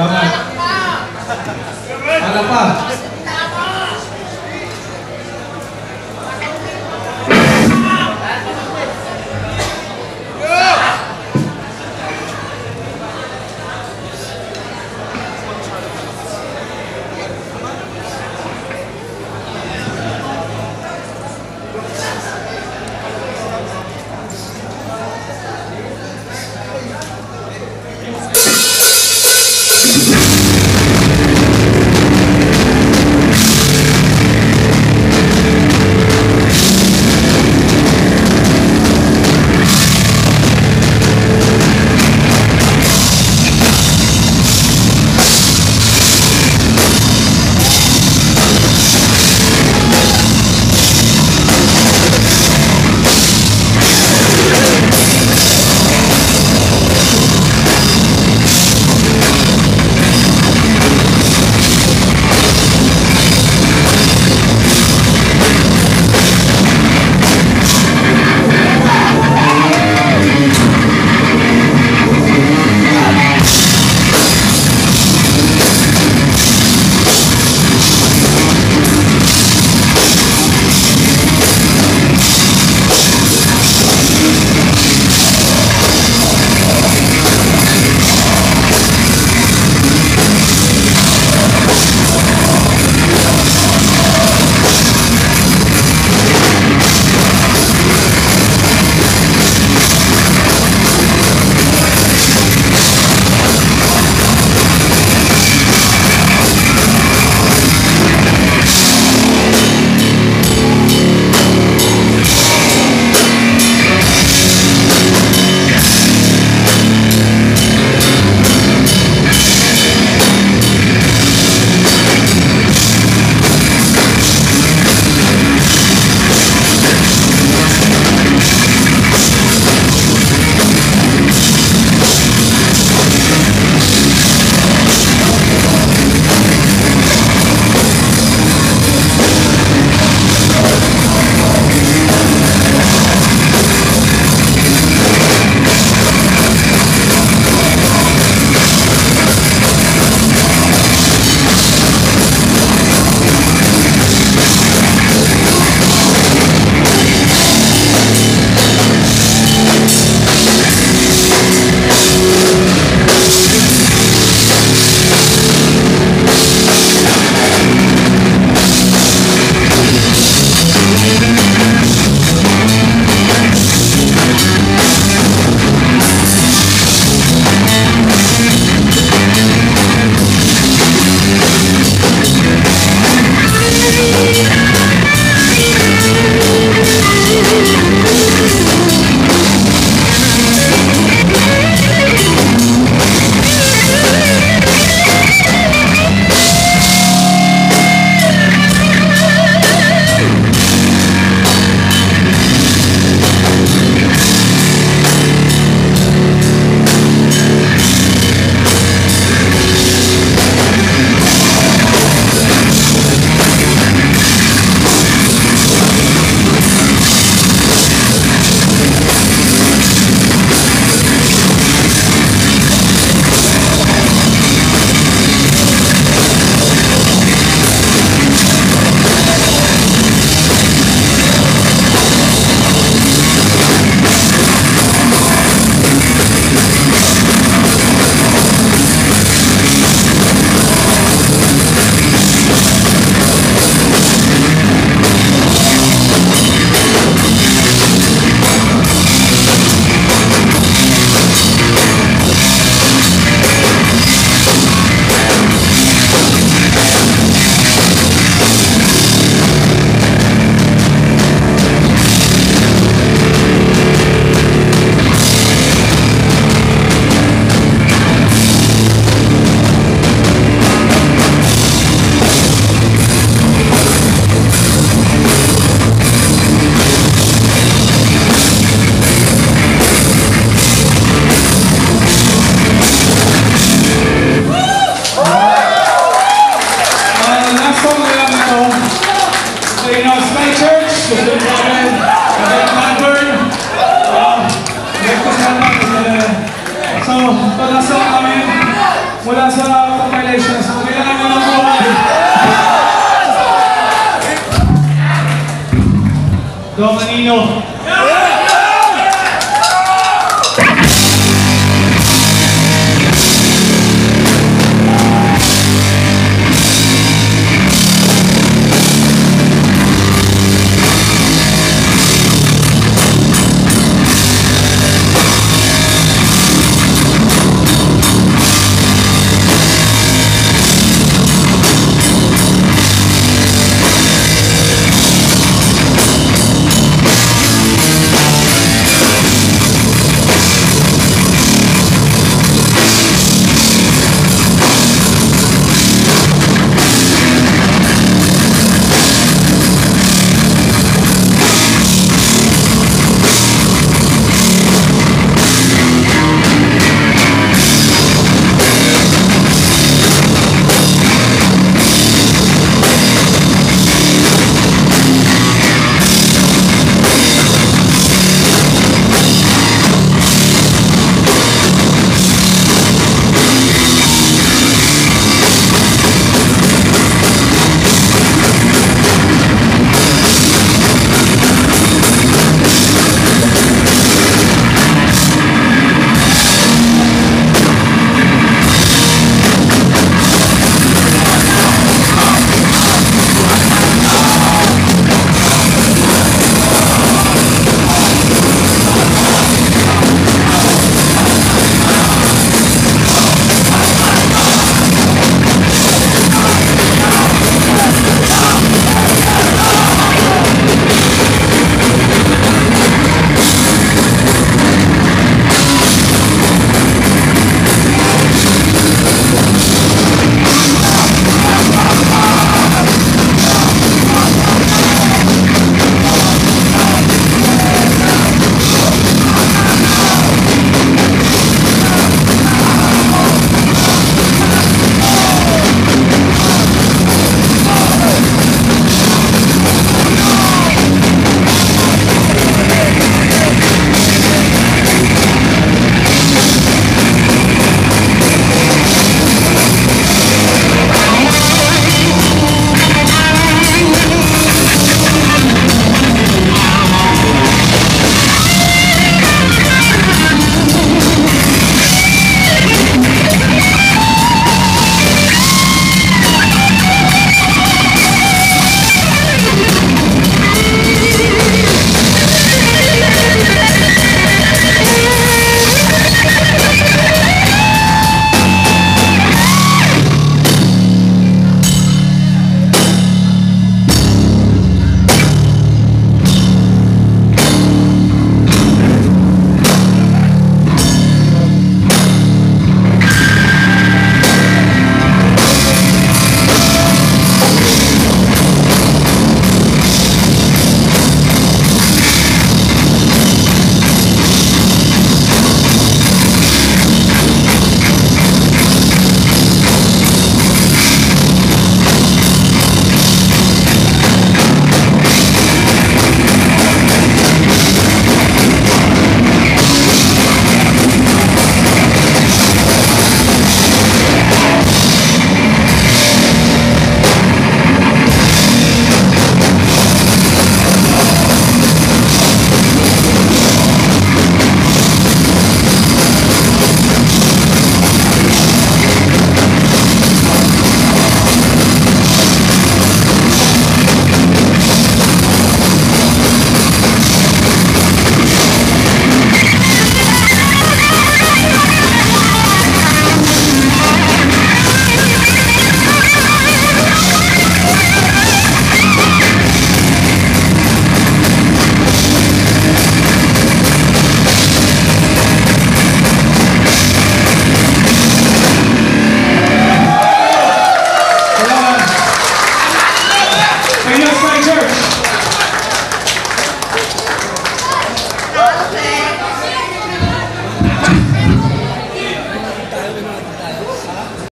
Salamat. Ala